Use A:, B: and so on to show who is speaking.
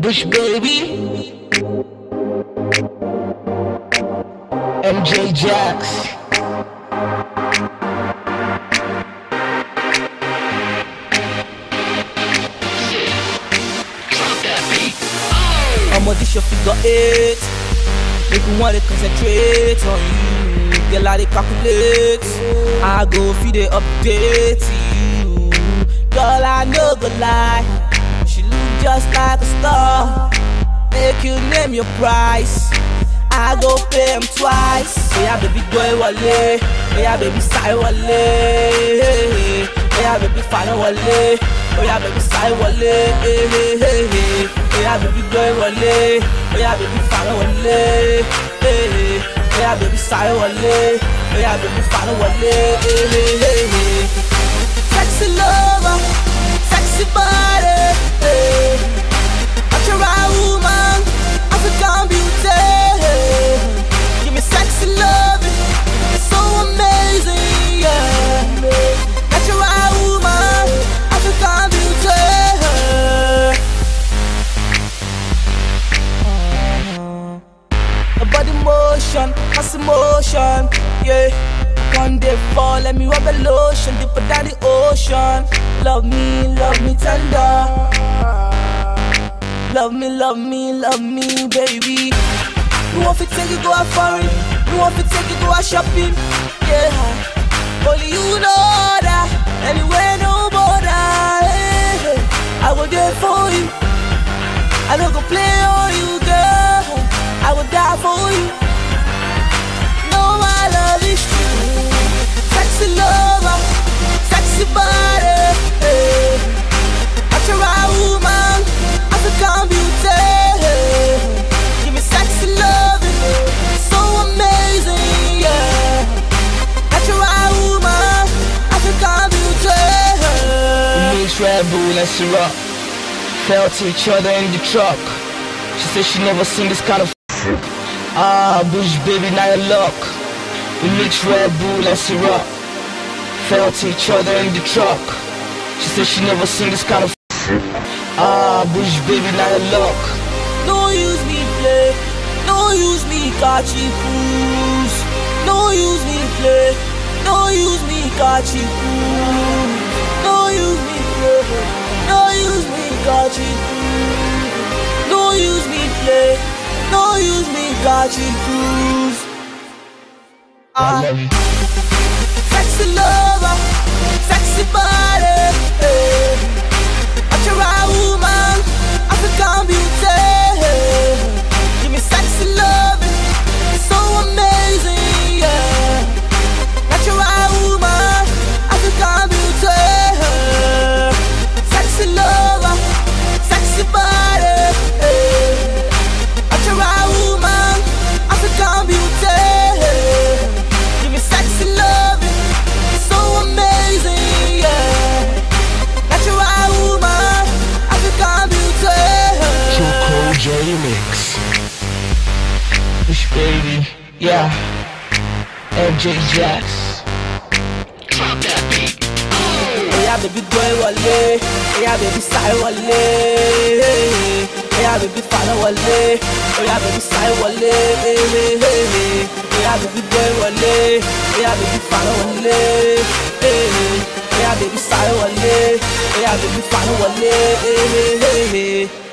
A: Bush baby. MJ Jax.
B: I'ma this your figure eight. Make me wanna concentrate on you. Girl, I dey calculate. I go feed the update you. Girl, I no go lie. She look just like a star. Make you name your price. I go pay him twice. Yeah, baby boy wale. Yeah, baby side wale. Yeah, baby final wale. Yeah, baby side wale. Yeah, baby boy wale. Oh yeah, baby final wale. Yeah, baby side wale. Yeah, baby final wale. Sexy lover, sexy body. Let me rub a lotion deeper than the ocean. Love me, love me tender. Love me, love me, love me, baby. You want to take you go out foreign? You want to take you go out shopping?
A: Red and syrup. to each other in the truck. She said she never seen this kind of Ah, Bush baby, now your luck. We mix Red Bull and syrup. to each other in the truck. She said she never seen this kind of Ah, Bush baby, now your luck.
B: Don't use me play, don't use me catchy cruise. Don't use me play, don't use me catchy cruise. Use me catchy cruise. Don't use me play, don't use me catchy cruise.
A: I
B: Ah.
A: love you.
B: Sexy lover,
A: baby, yeah. MJ Jax.
B: Yeah, baby boy wale. Yeah, baby side wale. Yeah, baby father wale. Yeah, baby side wale. Yeah, baby boy wale. Yeah, baby father wale. Yeah, baby side wale. Yeah, baby father wale.